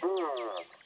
Two.